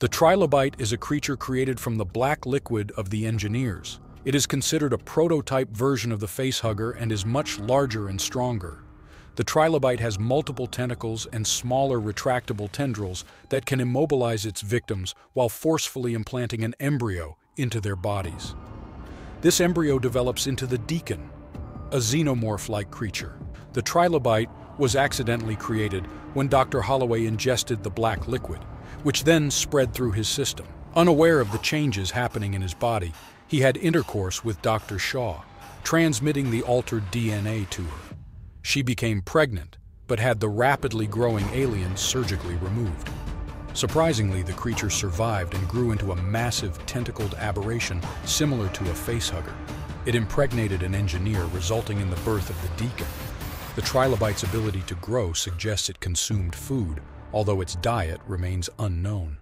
The trilobite is a creature created from the black liquid of the engineers. It is considered a prototype version of the facehugger and is much larger and stronger. The trilobite has multiple tentacles and smaller retractable tendrils that can immobilize its victims while forcefully implanting an embryo into their bodies. This embryo develops into the deacon, a xenomorph-like creature. The trilobite was accidentally created when Dr. Holloway ingested the black liquid, which then spread through his system. Unaware of the changes happening in his body, he had intercourse with Dr. Shaw, transmitting the altered DNA to her. She became pregnant, but had the rapidly growing alien surgically removed. Surprisingly, the creature survived and grew into a massive tentacled aberration similar to a facehugger. It impregnated an engineer, resulting in the birth of the Deacon. The trilobite's ability to grow suggests it consumed food, although its diet remains unknown.